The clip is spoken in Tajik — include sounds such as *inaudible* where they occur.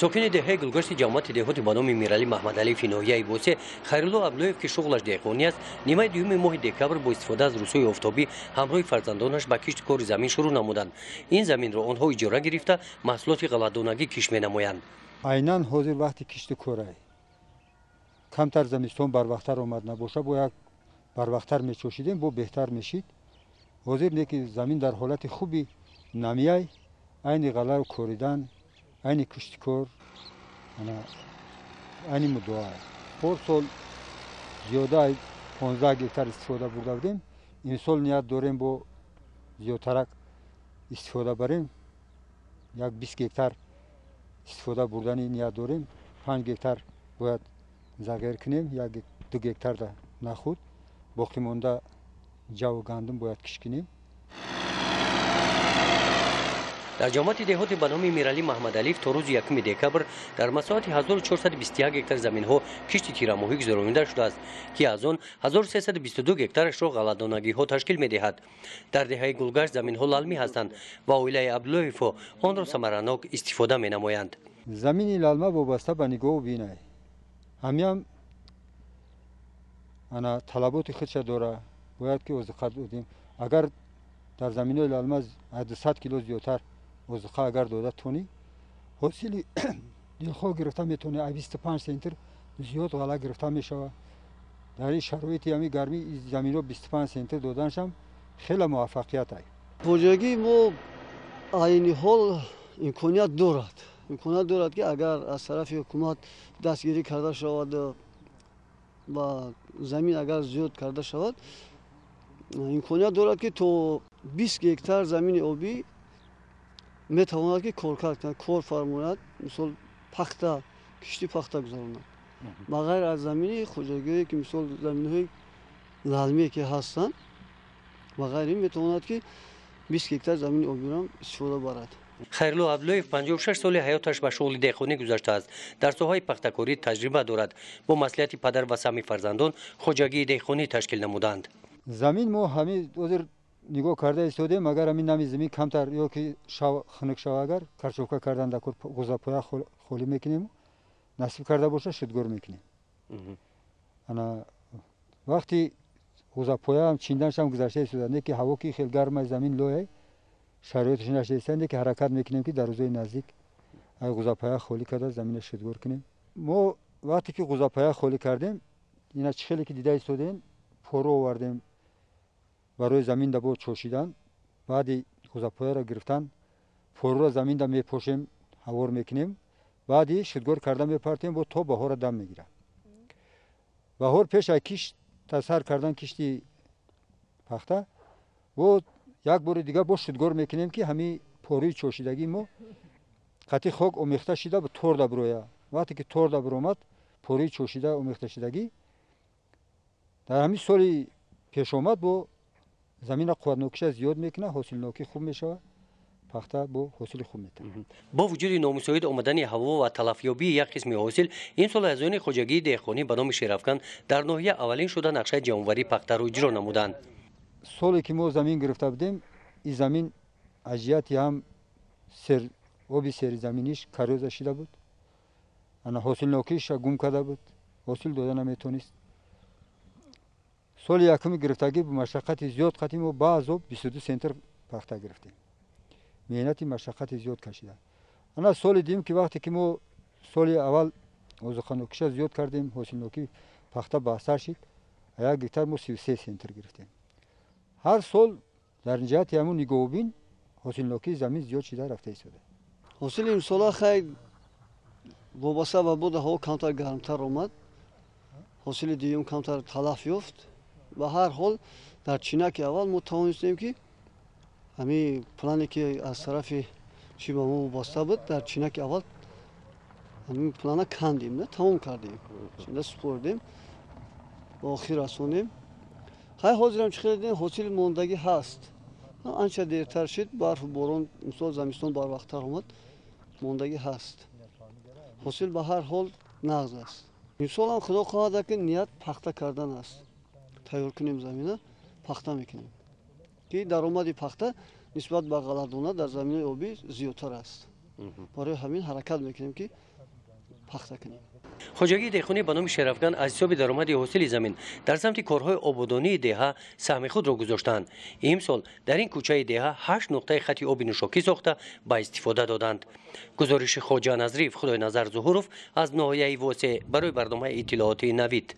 сокини деҳаи гулгашти ҷамоати деҳоти ба номи миралӣ маҳмадалиеви ноҳияи босе хайрулло аблоев ки шуғлаш деҳқонӣ аст нимаи дуюми моҳи декабр бо истифода аз рӯзҳои офтобӣ ҳамроҳи фарзандонаш ба кишти кори замин шурӯъ намуданд. Ин заминро онҳо иҷора гирифта маҳсулоти ғалладонагӣ кишт менамоянд. Айнан ҳозир вақти кишти корай камтар замистон барвақттар омад набоша бо як барвақттар мечошидем бо беҳтар мешид. Ҳозир неки замин дар ҳолати хуби намияй айни ғалларо коридан айни куштикор айни мудоа. Пор сол зиёда понздаҳ гектар истифода бурда будем имсол ният дорем бо зиёдтарак истифода барем. Як бист гектар истифода бурдани ният дорем. Панҷ гектар бояд зағир кунем як ду гектар нахуд. Боқимонда ҷаву гандум бояд киш кунем дар ҷомоати деҳоти ба номи миралӣ маҳмадалиев то рӯзи якуми декабр дар масоати 1421 гектар заминҳо кишти тирамоҳӣ гузаронида шудааст ки аз он 1322 гектарашро ғалладонагиҳо ташкил медиҳад. Дар деҳаи гулгашт заминҳо лалмӣ ҳастанд ва оилаи аблоевҳо онро самаранок истифода менамоянд. Замини лалма вобаста ба нигоҳу бинай. Ҳамиам ана талаботи худша дора. Бояд ки озиқа додем агар дар заминҳои лалма 200 кило зиёдтар озиқа агар дода тонӣ ҳосили *clears throat* дилхоҳ гирифта метавонӣ ай бисту панҷ сентр зиёд ғала гирифта мешавад. Дар ин шароити ҳами гармӣ заминҳо бисту панҷ сентр доданашам хеле муваффақият ай хоҷагӣ мо айни ҳол имконият дорад. Имконият дорад ки агар аз тарафи ҳукумат дастгирӣ карда шавад ба замин агар зиёд карда шавад имконият дорад ки то бист гектар замини обӣ метавонад ки коркар кунад кор фармояд мисол пахта кишти пахта гузаронад. Ба ғайр аз замини хоҷагие ки мисол заминҳои лалмие ки ҳастанд ба ғайр ин метавонад ки бист гектар замини обирам истифода барад. Хайрло абдуллоев 56 соли ҳаёташ ба шуғли деҳқонӣ гузаштааст дар соҳаи пахтакорӣ таҷриба дорад. Бо маслиҳати падар ва сами фарзандон хоҷагии деҳқонӣ ташкил намуданд. Замин мо ҳамин озир нигоҳ карда истодем агар ҳамин нами замин камтар ё ки хунук шава агар карчовка кардан дар ғӯзапоя холӣ мекунем насиб карда боша шудгор мекунем. Ана вақти ғӯзапояам чинданшам гузашта истода не ки ҳаво ки хел гармай замин лояй шароиташ нашиста не ки ҳаракат мекунем ки дар рӯзои наздик ай ғӯзапоя холӣ карда замина шудгор кунем. Мо вақте ки ғӯзапоя холӣ кардем ина чӣ хеле ки дида истодем поро овардем барои заминда бо чошидан баъди ғӯзапояро гирифтан поруро заминда мепошем ҳавор мекунем баъди шудгор карда мепартем бо то баҳора дам мегирад баҳор пеш аз кишта сар кардан кишти пахта бо як бори дигар бо шудгор мекунем ки ҳамин поруи чошидагии мо қатъи хок омехта шида торда бироя вақте ки торда биромад поруи чошида омехташидагӣ дар ҳамин соли пешомад бо замина қувватнокиша зиёд мекунад ҳосилнокӣ хуб мешавад пахта бо ҳосили хуб метавад. Бо вуҷуди номусоид омадани ҳаво ва талафёбии як қисми ҳосил ин сол азони хоҷагии деҳқонӣ ба номи шерафкан дар ноҳия аввалин шуда нақшаи ҷамъоварии пахтаро иҷро намуданд. Соле ки мо замин гирифта будем ин замин аз ҷиҳати ҳам сер оби серизаминиш карёза шида буд. Ана ҳосилнокиша гум карда буд. Ҳосил дода наметавонист соли якуми гирифтагӣ бо машаққати зиёд қатъи мо баъз об бисту ду сентр пахта гирифтем. Меҳнати машаққати зиёд кашида. Ана соли дуюм ки вақте ки мо соли аввал озуқанокиша зиёд кардем ҳосилнокӣ пахта баҳстар шид як гектар мо сию се сентр гирифтем. Ҳар сол дар ҷиҳати ҳамун нигоҳубин ҳосилнокии замин зиёд шида рафта истода ҳосили имсола хай вобаста ба буд ҳаво камтар гармтар омад. Ҳосили дуюм камтар талаф ёфт ба ҳар ҳол дар чинаки аввал мо тавонистем ки ҳамин плане ки аз тарафи чӣ ба мо вобаста буд дар чинаки аввал ҳамин плана кандем тамом кардем. Чинда супордем ба охир расонем. Хай ҳозирам чӣ хеле ҳосили мондагӣ ҳаст. Анча дертар шид барфу борон имсол замистон барвақттар омад мондагӣ ҳаст. Ҳосил ба ҳар ҳол нағз аст. Имсолам худо хоҳада ки ният пахта кардан аст тайёр кунем замина пахта мекунем. Ки даромади пахта нисбат ба ғалладона дар заминаи обӣ зиёдтар аст. Барои ҳамин ҳаракат мекунем ки пахта кунем. Хоҷагии деҳқонӣ ба номи шерафган аз ҳисоби даромади ҳосили замин дар самти корҳои ободонии деҳа саҳми худро гузоштанд. Имсол дар ин кӯчаи деҳа ҳашт нуқтаи хати оби нӯшокӣ сохта ба истифода доданд. Гузориши хоҷа назрив худойназар зуҳуров аз ноҳияи восеъ барои барномаи иттилооти навид